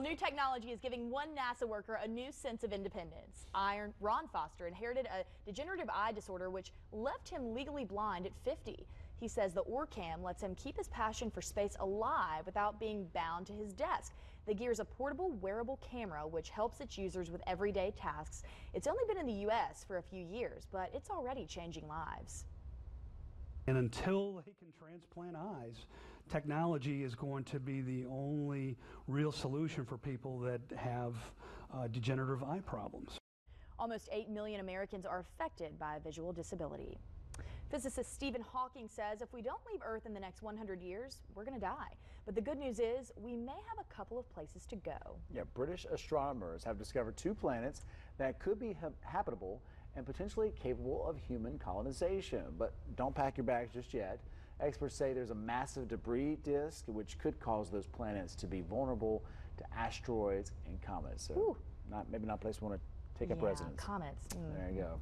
Well, new technology is giving one NASA worker a new sense of independence. Iron Ron Foster inherited a degenerative eye disorder which left him legally blind at 50. He says the Orcam lets him keep his passion for space alive without being bound to his desk. The gear is a portable, wearable camera which helps its users with everyday tasks. It's only been in the U.S. for a few years, but it's already changing lives. And until they can transplant eyes, technology is going to be the only real solution for people that have uh, degenerative eye problems. Almost 8 million Americans are affected by a visual disability. Physicist Stephen Hawking says if we don't leave Earth in the next 100 years, we're going to die. But the good news is we may have a couple of places to go. Yeah, British astronomers have discovered two planets that could be ha habitable and potentially capable of human colonization. But don't pack your bags just yet. Experts say there's a massive debris disk which could cause those planets to be vulnerable to asteroids and comets. So not maybe not a place we want to take up residence. Comets. Mm. There you go.